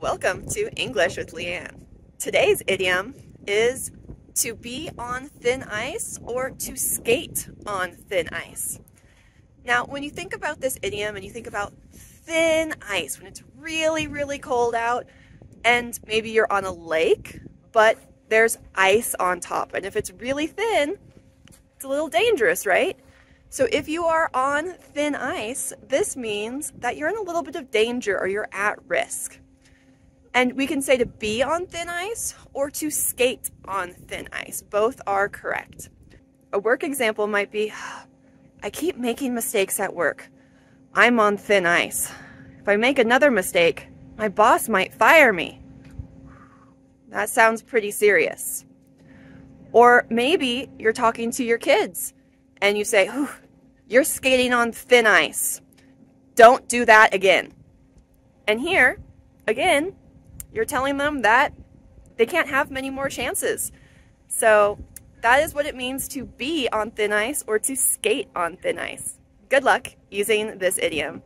Welcome to English with Liane. Today's idiom is to be on thin ice or to skate on thin ice. Now, when you think about this idiom and you think about thin ice, when it's really, really cold out and maybe you're on a lake, but there's ice on top. And if it's really thin, it's a little dangerous, right? So if you are on thin ice, this means that you're in a little bit of danger or you're at risk. And we can say to be on thin ice or to skate on thin ice. Both are correct. A work example might be I keep making mistakes at work. I'm on thin ice. If I make another mistake, my boss might fire me. That sounds pretty serious. Or maybe you're talking to your kids and you say, You're skating on thin ice. Don't do that again. And here, again, you're telling them that they can't have many more chances. So that is what it means to be on thin ice or to skate on thin ice. Good luck using this idiom.